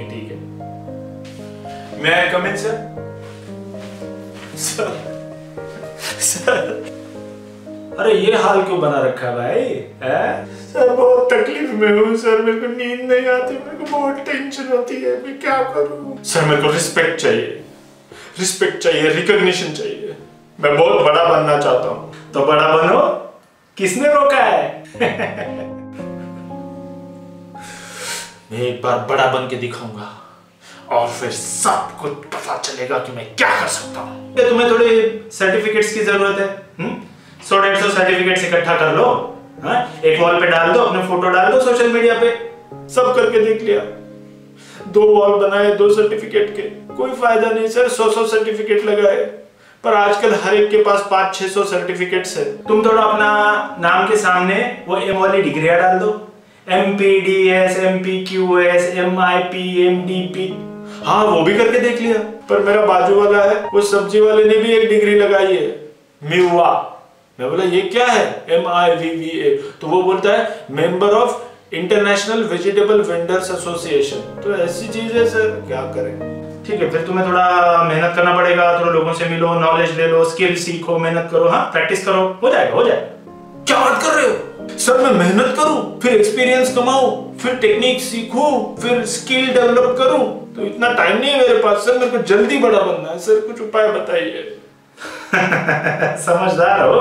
Okay ठीक है। मैं कम सर। सर। सर। अरे, ये हाल क्यों बना रखा है भाई? है? सर, बहुत तकलीफ़ में हूँ, सर। मेरे को नींद नहीं आती, मेरे को बहुत टेंशन होती है। मैं क्या करूँ? सर, मेरे को रिस्पेक्ट चाहिए। रिस्पेक्ट चाहिए रिकॉग्निशन चाहिए। मैं बहुत बड़ा बनना चाहता हूँ। तो बड़ा बनो। किसने रोका है? मैं एक बार बड़ा बन के दिखाऊँगा। और फिर सब कुछ पता चलेगा कि मैं क्या कर सकता हूँ। तुम्हें थोड़े सर्टिफिकेट्स की ज़रूरत है हम्म? सौ डेढ़ सौ सर्टिफिकेट्स इकट्ठा कर लो, हा? एक वॉल पे डाल दो, अपने फ़ोटो डाल दो सोशल मीडिया पे। सब करके देख लिया। दो वॉल बनाए, दो सर्टिफिकेट के। कोई फ़ायदा नहीं, सर, सौ सौ सर्टिफिकेट लगाए। पर आजकल हर एक के पास पाँच छह सौ सर्टिफिकेट्स है। तुम थोड़ा अपना नाम के सामने वो एम वाली डिग्रिया डाल दो। M P D S M P Q S M I P M D P हाँ वो भी करके देख लिया। पर मेरा बाजू वाला है वो सब्ज़ी वाले ने भी एक डिग्री लगाई है। म्यूवा मैं बोला ये क्या है? M I V V A तो वो बोलता है member of international vegetable vendors association. तो ऐसी चीज़ है सर। क्या करें? ठीक है फिर तुम्हें थोड़ा मेहनत करना पड़ेगा थोड़ा लोगों से मिलो नॉलेज ले लो स्किल सीखो मेहनत करो हाँ प्रैक्टिस करो। हो जाएगा हो जाएगा। क्या बात कर रहे हो? सर मैं मेहनत करूँ फिर एक्सपीरियंस कमाऊं फिर टेक्निक सीखूं फिर स्किल डेवलप करूँ। तो इतना टाइम नहीं है मेरे पास सर मेरे को जल्दी बड़ा बनना है। सर कुछ उपाय बताइए। समझदार हो।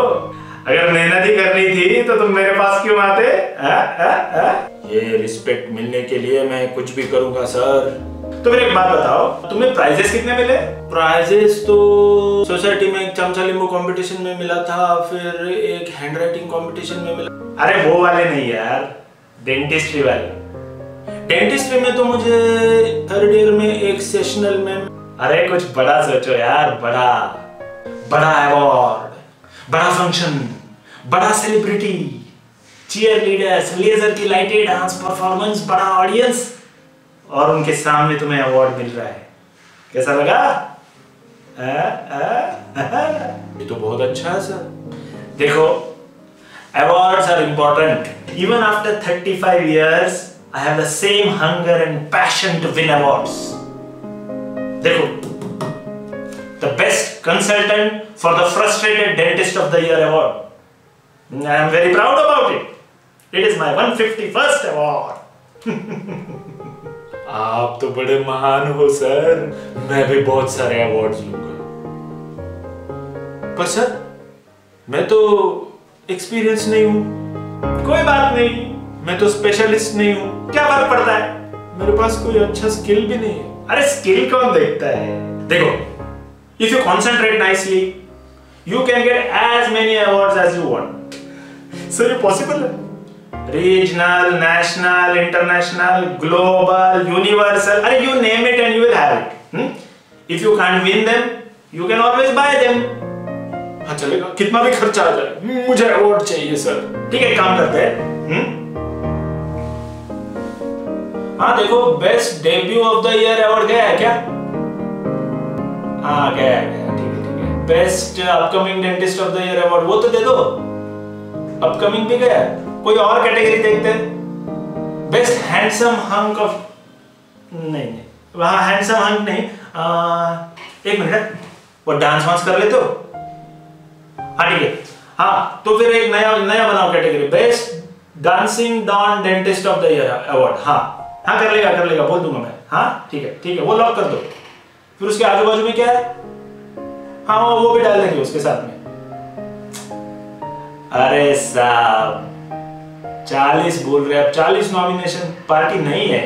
अगर मेहनत ही करनी थी तो तुम मेरे पास क्यों आते? आ, आ, आ? ये रिस्पेक्ट मिलने के लिए मैं कुछ भी करूँगा सर। तो फिर एक बात बताओ तुम्हें प्राइजेस कितने मिले? प्राइजेस तो सोसाइटी में एक चमचा लींबू कंपटीशन में मिला था फिर एक हैंड राइटिंग कंपटीशन में मिला। अरे वो वाले नहीं यार डेंटिस्ट्री वाले। डेंटिस्ट्री में तो मुझे थर्ड ईयर में एक सेशनल में अरे कुछ बड़ा सोचो यार बड़ा। बड़ा अवार्ड बड़ा फ़ंक्शन बड़ा सेलिब्रिटी चीयर लीडर्स लेजर की लाइटेड डांस परफॉर्मेंस बड़ा ऑडियंस और उनके सामने तुम्हें अवार्ड मिल रहा है। कैसा लगा? ये तो बहुत अच्छा है सर। देखो awards are important even after 35 five years I have the same hunger and passion to win awards देखो the best consultant for the frustrated dentist of the year award I am very proud about it it is my one fifty first award आप तो बड़े महान हो sir. मैं भी बहुत सारे अवार्ड्स लूँगा। पर सर मैं तो एक्सपीरियंस नहीं हूँ। कोई बात नहीं। मैं तो स्पेशलिस्ट नहीं हूँ। क्या फ़र्क पड़ता है? मेरे पास कोई अच्छा स्किल भी नहीं है। अरे स्किल कौन देखता है? देखो if you concentrate nicely you can get as many awards as you want sir ये पॉसिबल है? Regional, national, international, global, universal, अरे you name it and you will have it. Hmm? If you can't win them, you can always buy them. हाँ चलेगा कितना भी खर्चा आ जाए मुझे अवार्ड चाहिए सर ठीक है काम करते हैं हाँ देखो best debut of the year award गया है क्या हाँ गया गया ठीक है ठीक है best upcoming dentist of the year award वो तो दे दो अपकमिंग भी गया कोई और कैटेगरी देखते हैं? बेस्ट हैंडसम हंक ऑफ़ नहीं वहाँ हैंडसम हंक नहीं। आ, एक मिनट वो डांस वांस कर लेते हो? हाँ ठीक है हाँ तो फिर एक नया नया बनाओ category best dancing don dentist of the year award हाँ। हाँ कर लेगा कर लेगा बोल दूँगा मैं। हाँ ठीक है ठीक है वो लॉक कर दो। फिर उसके आजू बाजू में क्या है? हाँ वो भी डाल देंगे उसके साथ में। अरे साहब। चालीस बोल रहे अब चालीस नॉमिनेशन पार्टी नहीं है।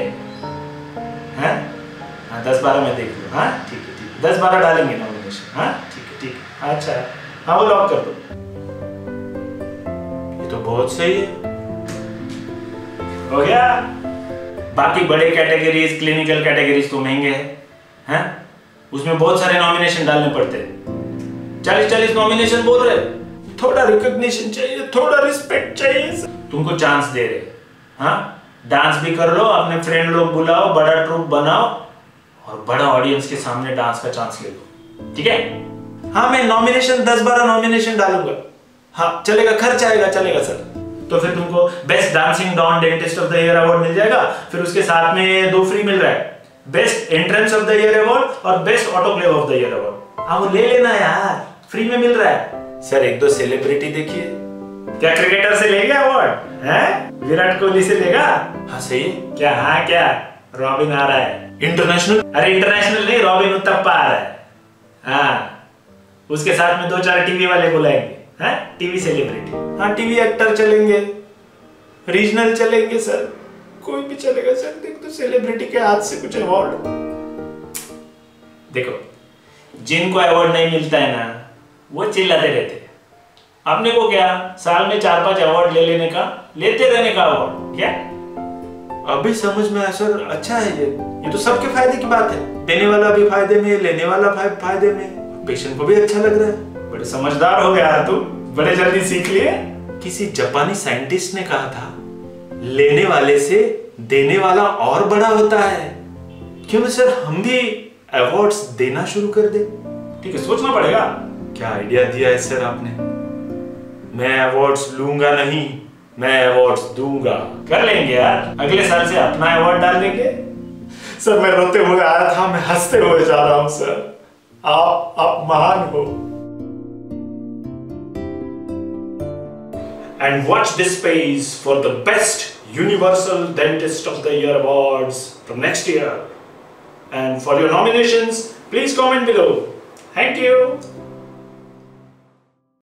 हैं? दस बारह में देख लो। हाँ ठीक है, ठीक दस बारह डालेंगे नॉमिनेशन हाँ ठीक है ठीक है। अच्छा। हाँ वो लॉक कर दो। ये तो बहुत सही है। हो गया। बाकी बड़े कैटेगरीज क्लिनिकल कैटेगरीज तो महँगे हैं। हैं? उसमें बहुत सारे नॉमिनेशन डालने पड़ते हैं। चालीस चालीस नॉमिनेशन बोल रहे थोड़ा रिकॉग्निशन चाहिए, थोड़ा रिस्पेक्ट चाहिए। तुमको चांस दे रहे। हाँ? डांस भी कर लो अपने फ्रेंड लोग बुलाओ बड़ा ट्रूप बनाओ और बड़ा ऑडियंस के सामने डांस का चांस ले लो। ठीक है? हाँ मैं नॉमिनेशन दस बारह नॉमिनेशन डालूँगा। हाँ चलेगा खर्च आएगा चलेगा सर। तो फिर तुमको best dancing don dentist of the year award मिल जाएगा। फिर उसके साथ में दो फ्री मिल रहा है। Best entrance of the year award और best autoclave of the year award हाँ वो ले लेना यार। फ्री में मिल रहा है। सर एक दो सेलिब्रिटी देखिए। क्या क्रिकेटर से लेगा अवार्ड हैं? विराट कोहली से लेगा? हाँ सही क्या? हाँ क्या? रॉबिन आ रहा है। इंटरनेशनल अरे इंटरनेशनल नहीं रॉबिन उत्तप्पा आ रहा है। हाँ। उसके साथ में दो चार टीवी वाले बुलाएँगे। हाँ? टीवी सेलिब्रिटी हाँ टीवी एक्टर चलेंगे। रीजनल चलेंगे सर कोई भी चलेगा सर देख तो सेलिब्रिटी के हाथ से कुछ अवार्ड देखो जिनको अवार्ड नहीं मिलता है ना वो चिल्लाते रहते अपने को क्या? साल में चार पाँच अवार्ड ले लेने का? लेते रहने का अवार्ड क्या? अभी समझ में आया सर अच्छा है ये। ये तो सबके फ़ायदे की बात है। देने वाला भी फ़ायदे में लेने वाला फ़ायदे में। पेशेंट को भी अच्छा लग रहा है। बड़े समझदार हो गया तू। बड़े जल्दी सीख लिए। किसी जापानी साइंटिस्ट ने कहा था लेने वाले से देने वाला और बड़ा होता है। क्यों सर हम भी अवार्ड्स देना शुरू कर दे? ठीक है सोचना पड़ेगा। क्या आइडिया दिया है सर आपने? मैं अवार्ड्स लूँगा नहीं मैं अवार्ड्स दूँगा। कर लेंगे यार। अगले साल से अपना अवार्ड डाल देंगे। सर मैं रोते हुए आया था मैं हँसते हुए जा रहा हूँ सर। आप आप महान हो। And watch this space for the best universal dentist of the year awards from next year and for your nomination please comment below thank you